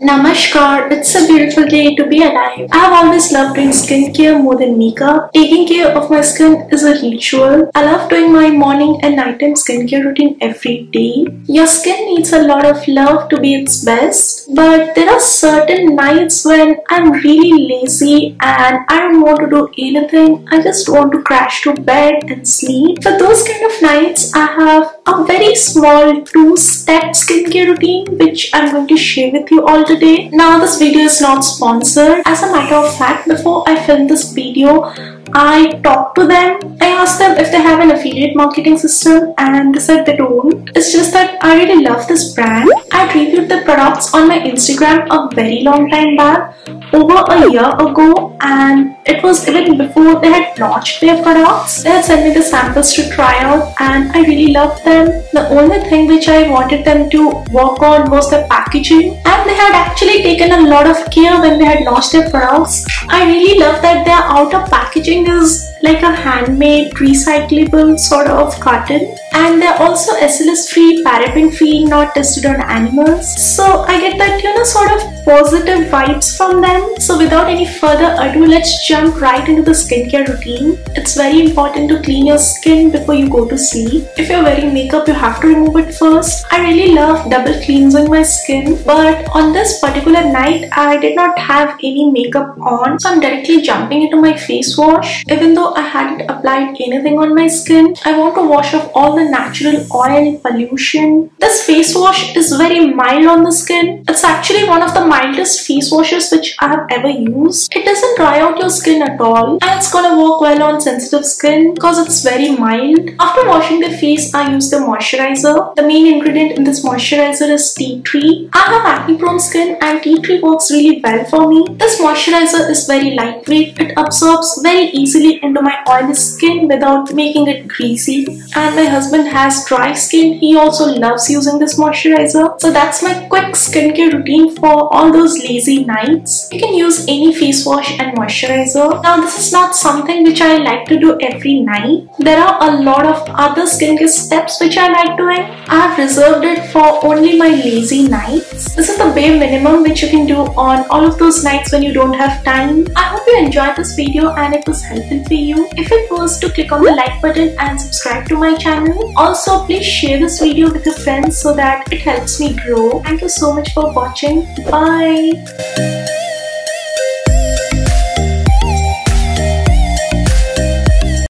Namaskar, it's a beautiful day to be alive. I have always loved doing skincare more than makeup. Taking care of my skin is a ritual. I love doing my morning and nighttime skincare routine every day. Your skin needs a lot of love to be its best, but there are certain nights when I'm really lazy and I don't want to do anything. I just want to crash to bed and sleep. For those kind of nights, I have a very small two-step skincare routine which I'm going to share with you all today. Now this video is not sponsored. As a matter of fact, before I filmed this video, I talked to them. I asked them if they have an affiliate marketing system and they said they don't. It's just that I really love this brand. I reviewed the products on my Instagram a very long time back over a year ago and it was even before they had launched their products. They had sent me the samples to try out and I really loved them. The only thing which I wanted them to work on was the packaging and they had actually taken a lot of care when they had launched their products. I really love that their outer packaging is like a handmade recyclable sort of cotton and they're also SLS free, paraben free, not tested on animals. So I get that you know sort of positive vibes from them. So without any further ado, let's jump right into the skincare routine. It's very important to clean your skin before you go to sleep. If you're wearing makeup, you have to remove it first. I really love double cleansing my skin, but on this particular night, I did not have any makeup on. So I'm directly jumping into my face wash. Even though I hadn't applied anything on my skin, I want to wash off all the natural oil pollution. This face wash is very mild on the skin. It's actually one of the mildest face washes which I have ever used. It doesn't dry out your skin at all and it's gonna work well on sensitive skin because it's very mild. After washing the face, I use the moisturizer. The main ingredient in this moisturizer is tea tree. I have acne prone skin and tea tree works really well for me. This moisturizer is very lightweight. It absorbs very easily into my oily skin without making it greasy. And my husband has dry skin. He also loves using this moisturizer. So that's my quick skincare routine for all those lazy nights. You can use any face wash and moisturizer. Now this is not something which I like to do every night. There are a lot of other skincare steps which I like doing. I have reserved it for only my lazy nights. This is the bare minimum which you can do on all of those nights when you don't have time. I hope you enjoyed this video and it was helpful for you. If it was to click on the like button and subscribe to my channel. Also please share this video with your friends so that it helps me grow. Thank you so much for watching. Bye.